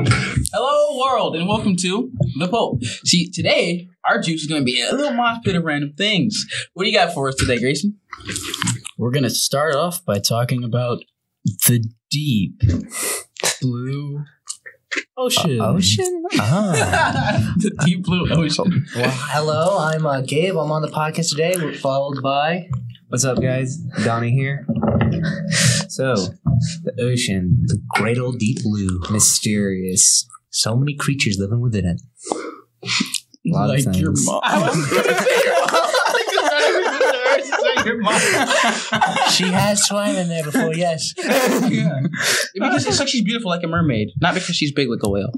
Hello, world, and welcome to the PULP. See, today our juice is going to be a little mosh pit of random things. What do you got for us today, Grayson? We're gonna start off by talking about the deep blue ocean. Ocean? Ah. the deep blue ocean. well, hello, I'm uh, Gabe. I'm on the podcast today. Followed by. What's up, guys? Donnie here. So, the ocean, The great old deep blue. mysterious. So many creatures living within it. A lot like of your things. mom. I was going to say your mom. I was going to say your mom. She has swam in there before, yes. yeah. Because it's like she's beautiful like a mermaid, not because she's big like a whale.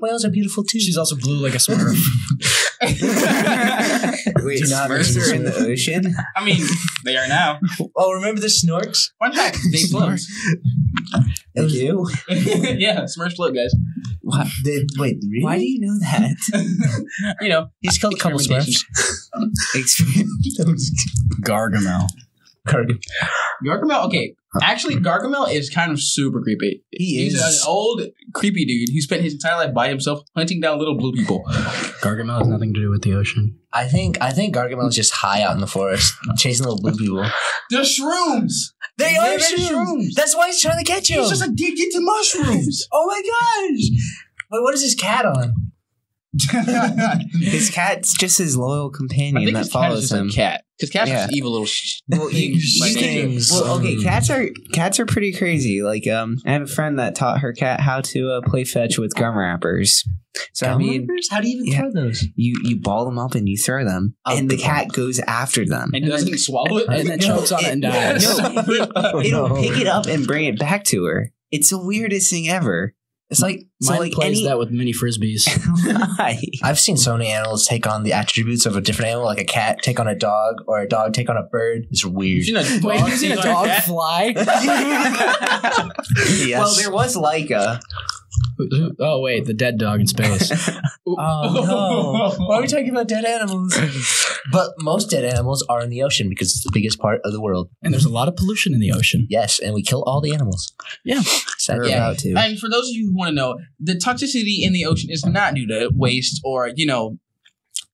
Whales are beautiful too. She's also blue like a smurf. Wait, Do not Smurfs mention are in the ocean? I mean, they are now. oh, remember the snorks? Fun fact, they float. It was, you? yeah, Smurfs float, guys. What? They, wait, really? Why do you know that? you know, He's killed a couple Experimentation. Smurfs. Gargamel. Kurgan. Gargamel. Okay, actually, mm-hmm. Gargamel is kind of super creepy. He He's is. an old creepy dude who spent his entire life by himself hunting down little blue people. Gargamel has nothing to do with the ocean. I think I think Gargamel is just high out in the forest, chasing little blue people. The shrooms. They They're are shrooms. shrooms. That's why he's trying to catch you. He's just addicted to mushrooms. oh my gosh! Wait, what is his cat on? His cat's just his loyal I companion think that his cat is follows just him. a cat. Because cats Yeah. are just evil little. Sh- Well, you, By you can, nature. well, okay. Cats are cats are pretty crazy. Like, um, I have a friend that taught her cat how to uh, play fetch with gum wrappers. So I mean, wrappers? how do you even yeah. throw those? you you ball them up and you throw them, Oh, and the good cat goes after them. and doesn't swallow it. And then chokes on it and dies. No, It'll pick it up and bring it back to her. It's the weirdest thing ever. It's like so Mine like plays any. that with mini frisbees. I've seen so many animals take on the attributes of a different animal, like a cat take on a dog, or a dog take on a bird. It's weird. You've seen a dog, Wait, have you seen a dog cat? fly? yes. Well, there was Laika. oh wait, the dead dog in space. Oh no! Why are we talking about dead animals? but most dead animals are in the ocean because it's the biggest part of the world. And there's a lot of pollution in the ocean. Yes, and we kill all the animals. Yeah. Sad We're day. about to. And for those of you who want to know, the toxicity in the ocean is not due to waste or, you know,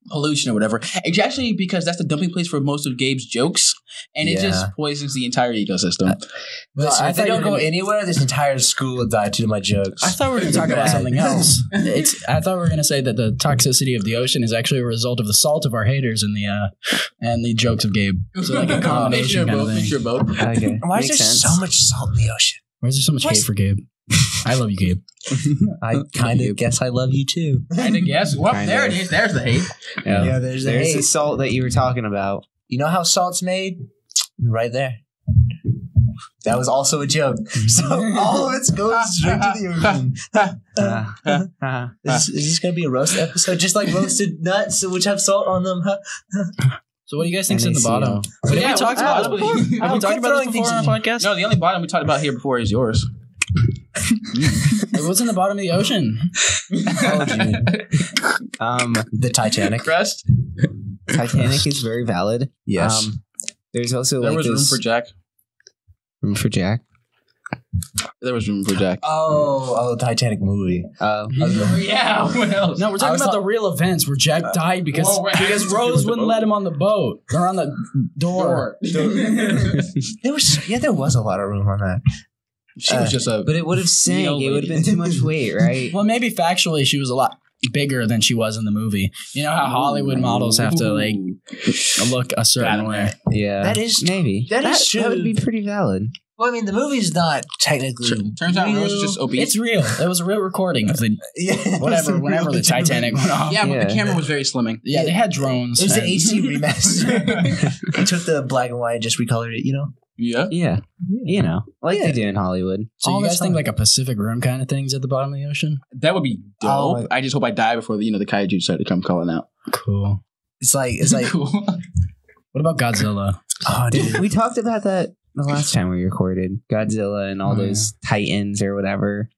pollution or whatever. It's actually because that's the dumping place for most of Gabe's jokes, and it Yeah. just poisons the entire ecosystem. Listen, I if they thought don't go gonna- anywhere, this entire school will die due to my jokes. I thought we were going to talk about something else. It's. I thought we were going to say that the toxicity of the ocean is actually a result of the salt of our haters and the uh and the jokes of Gabe. So like a combination of kind of both. thing. Mixture of both. Okay. Why is there sense. so much salt in the ocean? Why is there so much What's- hate for Gabe? I love you, Gabe. I kind of guess I love you too. Kind of guess. Well, Kind there it is. There's the hate. Yeah. there's the There's hate. the salt that you were talking about. You know how salt's made? Right there. That was also a joke. So all of it's going straight to the ocean. Uh, uh, Is, is this going to be a roast episode? Just like roasted nuts, which have salt on them. Huh? So what do you guys think's in the NaCl. bottom? Wait, have Yeah, we talked what- about this before? Have we talked about this before on things a in. podcast? No, the only bottom we talked about here before is yours. What's in the bottom of the ocean? Oh, um, The Titanic. Crust. Titanic is very valid. Yes. Um, there's also There like was room for Jack. room for Jack. There was room for Jack. oh, oh, Titanic movie. Oh, yeah. What else? No, we're I talking was about thought- the real events where Jack uh, died because Whoa, wait, because Rose wouldn't let him on the boat or on the door. There was yeah, there was a lot of room on that. she was uh, just a. but it would have sank. It would have been too much weight, right? Well, maybe factually she was a lot bigger than she was in the movie. You know how Hollywood models have to like look a certain Got way. Yeah, That is- maybe that is That would be pretty valid. Well, I mean, the movie's not technically. Turns out Rose is just obese. It's real. It was a real recording of the Yeah, whatever whenever the Titanic went off. yeah, but Yeah. the camera was very slimming. Yeah, they had drones. It was the and- AC remaster. they took the black and white and just recolored it. You know. Yeah. Yeah, you know, like Yeah. they do in Hollywood. So all you the guys think like a Pacific Rim kind of thing's at the bottom of the ocean? That would be Oh, dope. I just hope I die before the, you know the kaiju decide to come calling out. Cool. It's like it's like cool. What about Godzilla? oh, dude. we talked about that the last time we recorded Godzilla and all Oh, those Titans or whatever.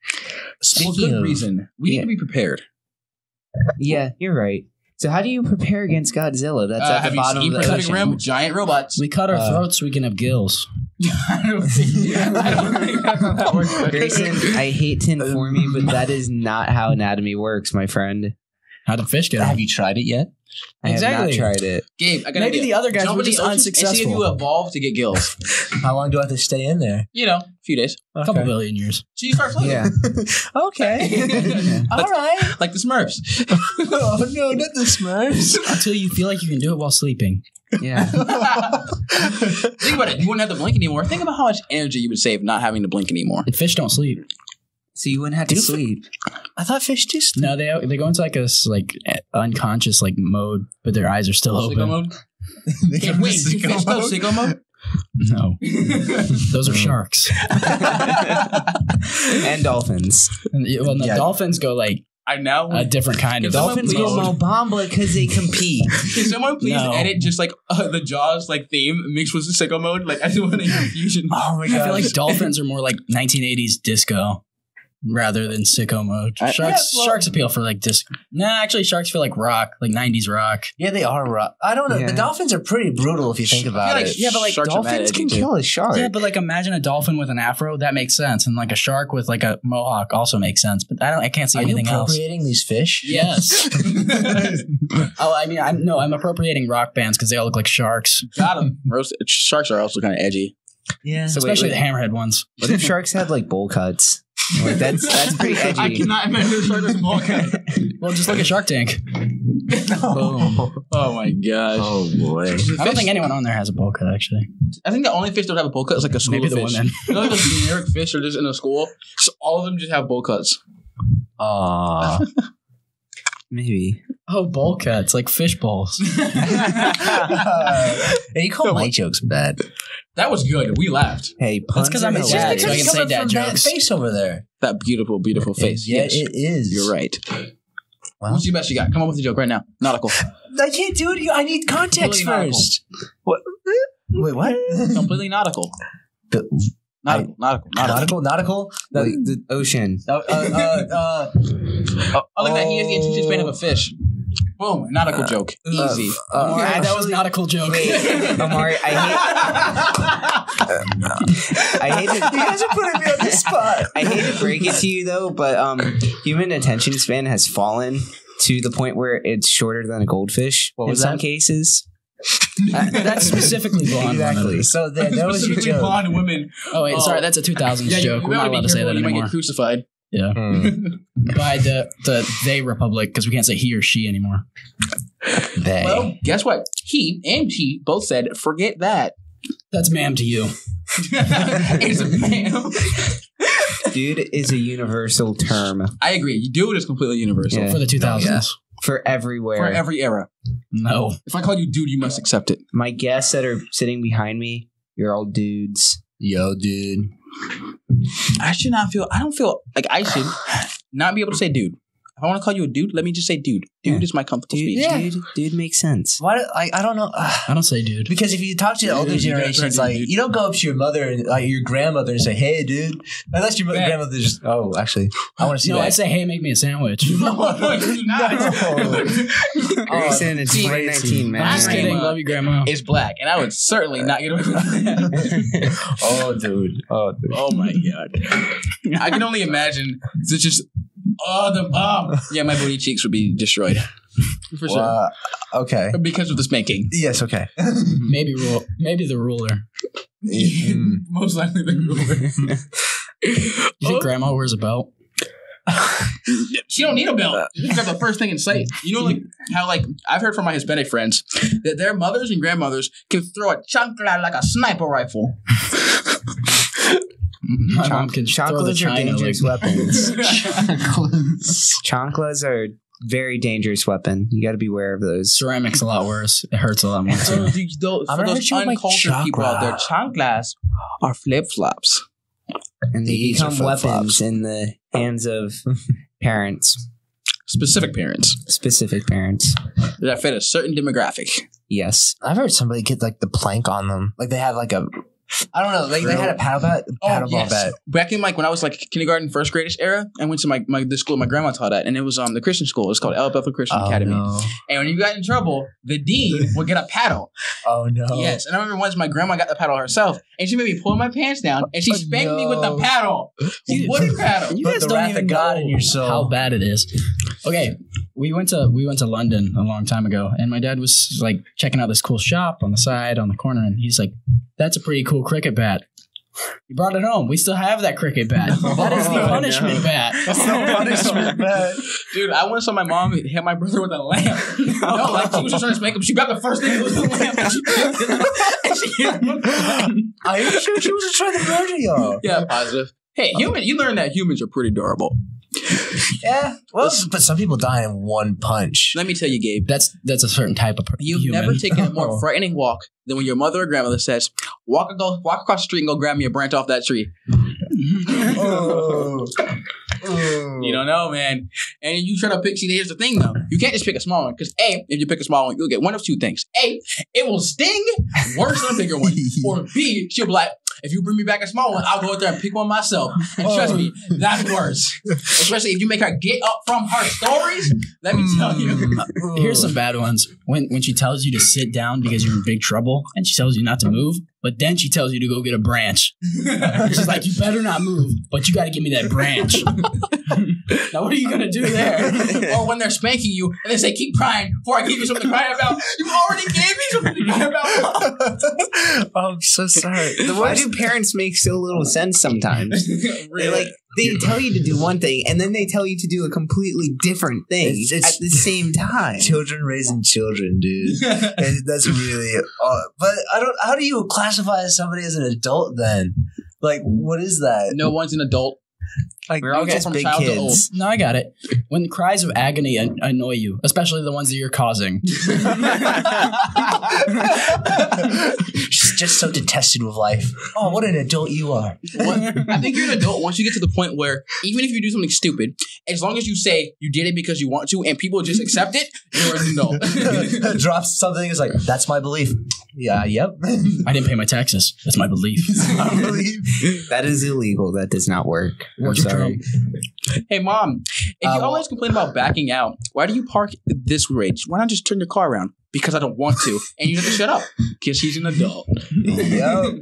For Speaking good of reason. We need to be prepared. Yeah, you're right. So how do you prepare against Godzilla? That's Uh, at have the you bottom seen of the Pacific ocean. Rim? Giant robots. We cut our Uh, throats so we can have gills. I don't think, I don't think that's how that works. Grayson, I hate to inform you, but that is not how anatomy works, my friend. How did fish get Have you tried it yet? I have Exactly. not tried it. Gabe, I got Maybe the other guys Jump were in the just ocean And see if unsuccessful. you evolve to get gills. How long do I have to stay in there? You know, a few days. A couple billion years. So you start floating. Yeah. okay. All right. Like the Smurfs. oh no, not the Smurfs. Until you feel like you can do it while sleeping. Yeah. Think about it. You wouldn't have to blink anymore. Think about how much energy you would save not having to blink anymore. And fish don't sleep. So you wouldn't have to sleep. I thought fish just. No, they they go into like a s- like unconscious like mode, but their eyes are still Sicko open. mode? They Yeah, go wait, to do sicko fish go mode. sicko mode? No, those are sharks. and dolphins. And, yeah, well, no, Yeah. dolphins go like I now a different kind of Dolphins go mode. Mo Bamba because they compete. Can someone please No. edit just like uh, the Jaws like theme mixed with the sicko mode? Like I just want a fusion. Oh my god. I feel like dolphins are more like 1980s disco rather than sicko mode. I- Sharks Yeah, well- sharks appeal for like disc. Nah, actually, sharks feel like rock, like 90s rock. yeah, they are rock. I don't know. Yeah. The dolphins are pretty brutal if you think I feel about like it. yeah, but like Sharks dolphins can too. kill. Kill a shark. Yeah, but like imagine a dolphin with an afro. That makes sense, and like a shark with like a mohawk also makes sense. But I don't. I can't see Are you anything else. appropriating these fish? Yes. oh, I mean, I'm no, I'm appropriating rock bands because they all look like sharks, Got them. Sharks are also kind of edgy. Yeah. So wait, especially wait. the hammerhead ones. What if sharks had like bowl cuts? Like that's that's pretty edgy. I cannot imagine a shark with a ball cut. Well, just like a Shark Tank. Oh, Oh my gosh. oh boy. I don't think anyone on there has a bowl cut actually. I think the only fish that don't have a bowl cut is like a school Maybe the fish. women. You know, like those generic fish are just in a school. So all of them just have bowl cuts. Aw. Maybe. Oh, bowl cuts like fish bowls. hey, you call my jokes bad. That was good. We laughed. Hey, puns 'cause are I'm a It's dad, just so I because can it's say coming dad from jokes. that face over there. That beautiful, beautiful face. Yeah, yes. it is. You're right. Well, What's the best you got? Come up with a joke right now. Nautical. I can't do it. I need context Completely nautical. first. What? Wait, what? Completely nautical. The- Nautical. Nautical. Nautical. nautical, nautical. No, like the ocean. uh, uh, uh, uh, I like that he has the attention span of a fish. Boom. Nautical joke. uh, Easy. uh, Yeah, that was actually- nautical joke. Wait, Amari, I hate. I hate You guys are putting me on the spot. I hate to break it to you though, but um, human attention span has fallen to the point where it's shorter than a goldfish What in was some that? cases. Uh, that's specifically blonde. Exactly. women. So that, that was your Specifically joke. blonde women. Oh wait, Oh. sorry, that's a 2000s Yeah, you, joke. We're not gotta be allowed to say careful. that You might get crucified. Yeah, Hmm. by the the they republic because we can't say he or she anymore. They. Well, guess what? He and she both said, forget that. That's ma'am to you. it's a man. Dude is a universal term I agree. Dude is completely universal. Yeah. For the 2000s. yeah. for everywhere. For every era. No. If I call you dude, you must accept it. My guests that are sitting behind me, you're all dudes. Yo, dude. I should not feel, I don't feel like I should not be able to say dude. If I want to call you a dude, let me just say dude. Dude Yeah. is my comfortable Dude, speech. Yeah. dude, dude makes sense. Why? Do, I I don't know. Ugh. I don't say dude. Because if you talk to the older you generations, like do- you don't go up to your mother and like your grandmother and say, "Hey, dude," unless your Yeah. grandmother just. Oh, actually, I want to see No, that. I say, hey, make me a sandwich. No, no, oh, you do not. Grayson, it's 2019, man. I'm just kidding. Love you, grandma. It's black, and I would certainly not get away with that. oh, dude. Oh, dude. Oh my god! I can only imagine. It's just oh the oh yeah, my booty cheeks would be destroyed for sure Wow. okay. because of the spanking. Yes. Okay. Maybe rule. Maybe the ruler. Mm. Most likely the ruler. You think grandma wears a belt? She don't need a belt. She just got the first thing in sight. You know, like how like I've heard from my Hispanic friends that their mothers and grandmothers can throw a chancla like a sniper rifle. My mom can throw the are china. Like, dangerous weapons. Chanclas are very dangerous weapon. You got to be aware of those. ceramic's a lot worse. It hurts a lot more too. these- those- I'm for gonna those hit you with my uncultured people out there, chanclas are flip flops. And they These become weapons in the hands of parents, Specific parents specific parents. that fit a certain demographic. Yes. I've heard somebody get like the plank on them. Like they have like a I don't know. Like they had a paddle bat, paddle ball bat. Back in like when I was like kindergarten, first gradish era, I went to my, my the school my grandma taught at, and it was um the Christian school. It's called El Bethel Christian Oh Academy. no! And when you got in trouble, the dean would get a paddle. Oh no! Yes, and I remember once my grandma got the paddle herself, and she made me pull my pants down, and she Oh, spanked me with the no. paddle, a wooden paddle. You guys the don't wrath even of God know in your soul. how bad it is. Okay, we went to we went to London a long time ago, and my dad was like checking out this cool shop on the side on the corner, and he's like, "That's a pretty cool cricket bat." He brought it home. We still have that cricket bat. That is the Oh, punishment no. bat. That's the punishment bat. Dude, I once saw my mom hit my brother with a lamp. No, like she was just trying to spank him. She grabbed the first thing that was a lamp, and she picked it up, and she hit him with the lamp. Are you sure she wasn't trying to murder y'all? Yeah, positive. Hey, human, you learn that humans are pretty durable. Yeah. Well, but some people die in one punch. Let me tell you, Gabe. That's that's a certain type of per- You've human. never taken a more Oh. frightening walk than when your mother or grandmother says, "Walk a go, walk across the street and go grab me a branch off that tree." oh. You don't know, man. And you try to pick. See, here's the thing, though. You can't just pick a small one because a, if you pick a small one, you'll get one of two things: a, it will sting worse than a bigger one, or b, she'll be like, "If you bring me back a small one, I'll go out there and pick one myself." And oh. trust me, that's worse. Especially if you make her get up from her stories. Let me tell you. Hmm. Here's some bad ones. When when she tells you to sit down because you're in big trouble, and she tells you not to move, but then she tells you to go get a branch. She's like, "You better not move, but you got to give me that branch." now, what are you gonna do there? or when they're spanking you and they say, "Keep crying before I give you something to cry about." You already gave me something to cry about. Oh, I'm so sorry. The Why do parents make so little sense sometimes? They like they tell you to do one thing and then they tell you to do a completely different thing It's- it's- at the same time. children raising children, dude. And that's really. Uh, but I don't. How do you classify somebody as an adult then? Like, what is that? no one's an adult. Like, We're all just from big child to kids. No, I got it. When cries of agony an- annoy you, especially the ones that you're causing. She's just so detested with life. Oh, what an adult you are. I think you're an adult once you get to the point where even if you do something stupid, as long as you say you did it because you want to and people just accept it, you're an adult. Drops something. Is like that's my belief. Yeah. Yep. I didn't pay my taxes. That's my belief. I believe. That is illegal. That does not work. I'm sorry. hey, mom, if Uh, you well- always complain about backing out, why do you park this way? Why not just turn your car around? Because I don't want to, and you have to shut up because he's an adult. yep.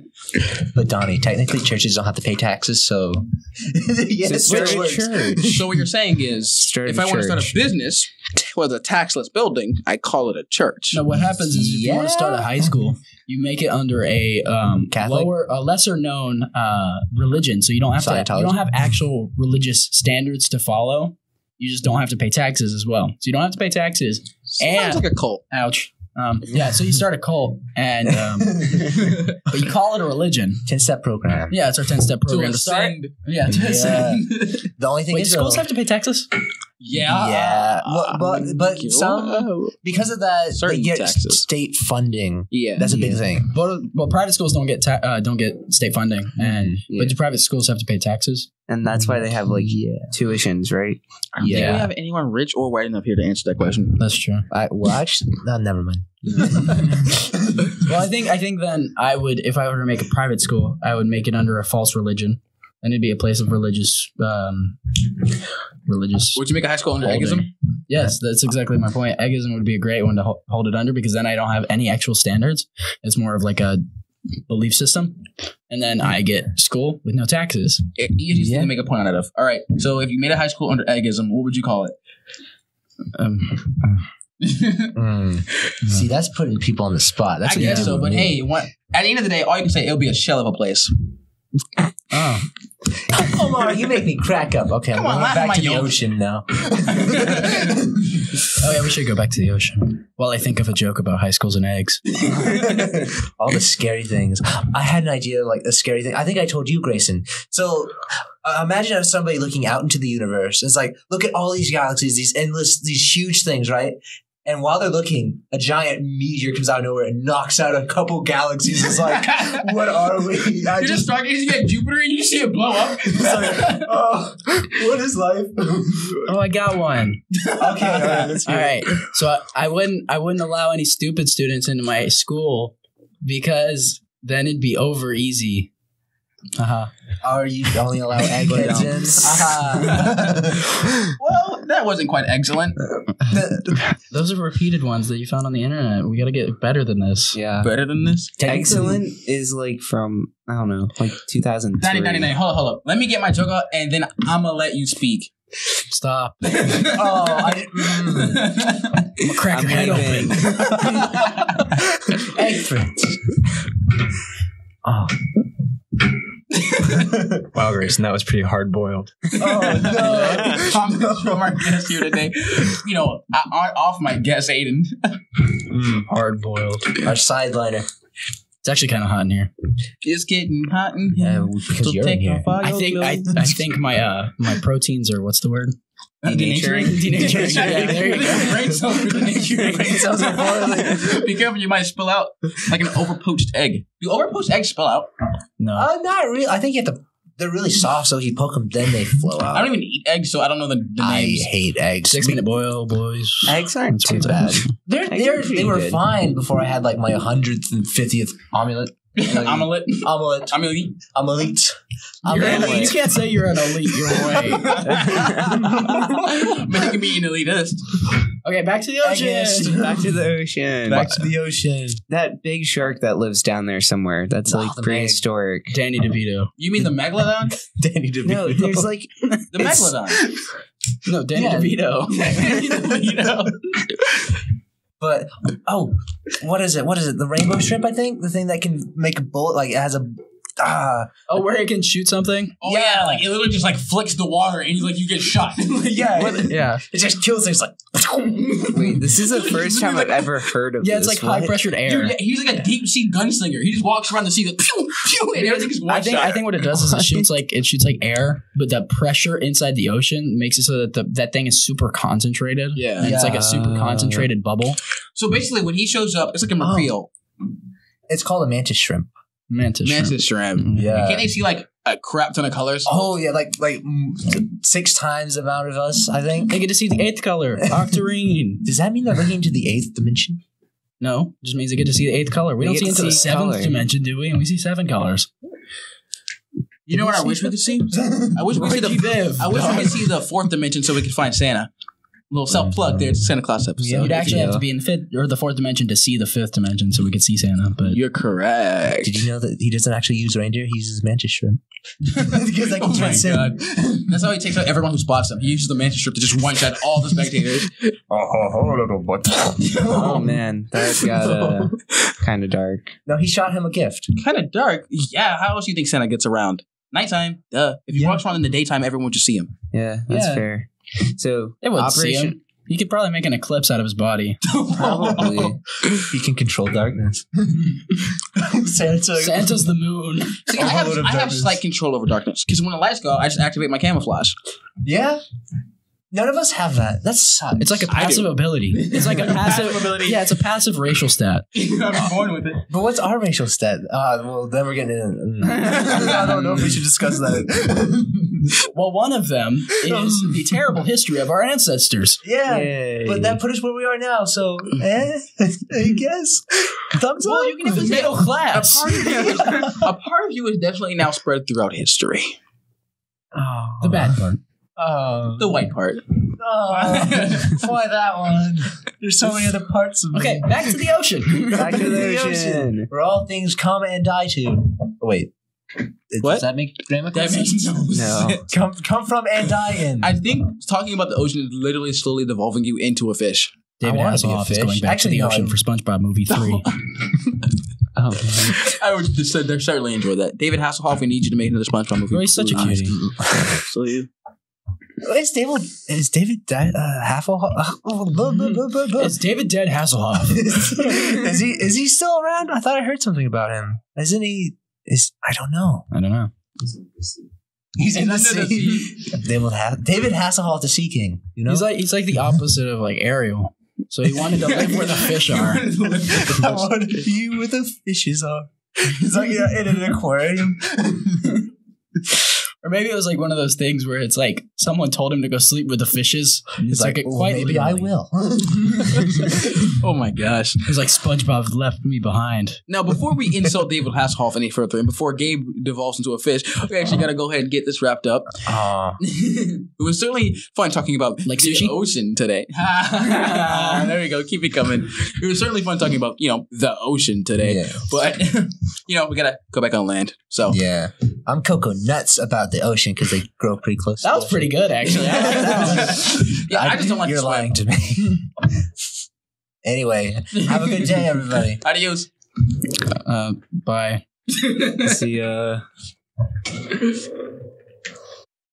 But Donnie, technically, churches don't have to pay taxes, so yes, Sister it works. church. So what you're saying is, Start if a I want to start a business with a taxless building, I call it a church. No, what happens is if you want to start a high school, you make it under a um, Catholic? lower, a lesser known uh, religion, so you don't have to. Scientology? You don't have actual religious standards to follow. You just don't have to pay taxes as well. So you don't have to pay taxes. Sounds And- like a cult. Ouch. Um, yeah, so you start a cult, and um, but you call it a religion. Ten step program. Yeah, it's our ten step program to start. Yeah, to Yeah. The only thing Wait, is, schools though- have to pay taxes? Yeah. Uh, yeah. Well, but but um, some because of that, Certain they get taxes. state funding. Yeah. That's a big Yeah. thing. But well, private schools don't get ta- uh, don't get state funding, and mm-hmm. Yeah. but do private schools have to pay taxes? And that's why they have like Yeah. tuitions, right? I don't think Yeah. we have anyone rich or white enough here to answer that question. That's true. I, well, actually, no, never mind. Well, I think I think then I would, if I were to make a private school, I would make it under a false religion, and it'd be a place of religious, um, religious. Would you make a high school under holding. Egism? Yes, that's exactly my point. Egism would be a great one to hold it under because then I don't have any actual standards. It's more of like a belief system, and then I get school with no taxes. It, you just need Yeah. to make a point out of. All right. So if you made a high school under Egism, what would you call it? Um, Mm. See, that's putting people on the spot. That's I what you guess so, but me. hey, what, at the end of the day, all you can say it'll be a shell of a place. oh, Omar, you make me crack up. Okay, Come I'm on, going back to the yolk. ocean now. oh yeah, we should go back to the ocean. While I think of a joke about high schools and eggs. All the scary things. I had an idea, like a scary thing. I think I told you, Grayson. So uh, imagine somebody looking out into the universe. It's like, look at all these galaxies, these endless, these huge things, right? And while they're looking, a giant meteor comes out of nowhere and knocks out a couple galaxies. It's like, what are we? I you just just, start, you get Jupiter and you see it blow up. it's like, oh, what is life? Oh, I got one. okay, all right, let's All hear right. it. So I, I wouldn't I wouldn't allow any stupid students into my school because then it'd be over easy. Uh-huh. Are you only allow eggheads Uh-huh. Well, that wasn't quite excellent. Those are repeated ones that you found on the internet. We got to get better than this. Yeah. Better than this. Excellent is like from I don't know, like 2003. 1999. Hold up, hold up. Let me get my joke out, and then I'm gonna let you speak. Stop. oh, I, mm. I'm gonna crack I'm your head leaving. open. eggplant. Oh. Wow, Grayson, that was pretty hard boiled. oh no. Comments from our guest here today. You know, I, I, off my guest, Aiden. Hard boiled. Our sideliner. It's actually kind of hot in here. It's getting hot in here. Yeah, because So you're in here. I think I. I think my uh my proteins are what's the word? Denaturing. Denaturing. Yeah, there you go. Brain cells are denaturing. Brain cells are boiling. Be careful, you might spill out like an overpoached egg. Do overpoached eggs spill out? No. Uh, not really. I think you have to. They're really soft, so if you poke them, then they flow out. I don't even eat eggs, so I don't know the, the I names. hate eggs. Six minute boil, boys. Eggs aren't too bad. They're, they're, are they were good. fine before I had like my 150th omelet. Omelet. Omelet. Omelet. Omelet. You're an elite. You can't say you're an elite. You're way. but you can be an elitist. Okay, back to the ocean. Back to the ocean. Back to the ocean. that big shark that lives down there somewhere. That's Oh, like the prehistoric. Danny DeVito. You mean the megalodon? Danny DeVito. No, there's like The megalodon. No, Danny Yeah. DeVito. DeVito. But oh, what is it? What is it? The rainbow shrimp? I think the thing that can make a bullet like it has a ah. Oh, where it can shoot something? Oh yeah. like it literally just like flicks the water and you like you get shot. yeah, it, Yeah. it just kills things like. wait, this is the first time I've ever heard of Yeah, it's this. like high pressured air. Dude, yeah, he's like a deep sea gunslinger. He just walks around the sea like pew pew and everything is one I think shot. I think what it does is it shoots like it shoots like air, but the pressure inside the ocean makes it so that the, that thing is super concentrated. Yeah. And it's like a super concentrated bubble. So basically, when he shows up, it's like a mareel, It's called a mantis shrimp. Mantis. shrimp. mantis shrimp. Yeah. Can't they see like a crap ton of colors? Oh yeah, like like mm, six times the amount of us. I think. They get to see the eighth color, octarine. Does that mean they're looking into the eighth dimension? No, just means they get to see the eighth color. We They don't see to into the seventh color. dimension, do we? And we see seven colors. You know what I wish we could see? I wish we could see the. Viv. I wish we could see the fourth dimension so we could find Santa. Little self plug there. It's a Santa Claus episode. You'd actually have to be in the fifth or the fourth dimension to see the fifth dimension, so we could see Santa. But You're correct. Did you know that he doesn't actually use reindeer? He uses mantis shrimp. because I Oh my god! That's how he takes out everyone who spots him. He uses the mantis shrimp to just one shot all the spectators. Oh, little butt. Oh man, that got uh, kind of dark. No, he shot him a gift. kind of dark. Yeah. How else do you think Santa gets around? Nighttime. Duh. If he Yeah. walks around in the daytime, everyone would just see him. Yeah, that's Yeah. fair. So they wouldn't see Operation him. He could probably make an eclipse out of his body. probably. He can control darkness. Santa. Santa's the moon. See, I have, I have slight control over darkness because when the lights go, I just activate my camouflage. Yeah. None of us have that. That sucks. It's like a I do. passive ability. It's like a passive Passive ability. Yeah, it's a passive racial stat. I'm born with it. But what's our racial stat? Uh, well, then we're getting in. I don't know if we should discuss that. Well, one of them is the terrible history of our ancestors. yeah. Yay. But that put us where we are now, so eh, I guess. Thumbs Well, up. you can even say Middle a class. part, of you, a part of you is definitely now spread throughout history. Oh. The bad part. Oh. The white part. Oh. Why that one? There's so many other parts of me. Okay, back to the ocean. Back to the The ocean. Where all things come and die to. Oh, wait. What? Does that make grammar That sense? makes no No. sense. come come from and die in. I think talking about the ocean is literally slowly devolving you into a fish. David I wanna be a Hasselhoff is fish. going back Actually, to no, the ocean I'm- for SpongeBob movie three. Oh. I would just said they certainly enjoy that. David Hasselhoff, we need you to make another SpongeBob movie. Bro, he's such a please. cutie. So you. Is David is David di- uh, Hasselhoff? It's David Dead Hasselhoff. is he is he still around? I thought I heard something about him. Isn't he? Is I don't know. I don't know. He's in the under the sea. David, ha- David Hasselhoff, the Sea King. You know, He's like he's like the opposite of like Ariel. So he wanted to live where the fish are. I want to be where the fishes are. He's like yeah, in an aquarium. Or Or maybe it was like one of those things where it's like someone told him to go sleep with the fishes. He's like, it well, quite maybe I will. oh my gosh. It was like SpongeBob left me behind. Now, before we insult David Hasselhoff any further, and before Gabe devolves into a fish, we actually got to go ahead and get this wrapped up. Aw. Ah. it was certainly fun talking about Like the sushi? ocean today. Ah, there we go. Keep it coming. It was certainly fun talking about you know the ocean today, Yeah. but you know we gotta go back on land. So Yeah. I'm cocoa nuts about the ocean because they grow pretty close. That was pretty good, actually. I like that yeah, I, just don't like You're to lying to me. anyway, have a good day, everybody. Adios. Uh, bye. See ya.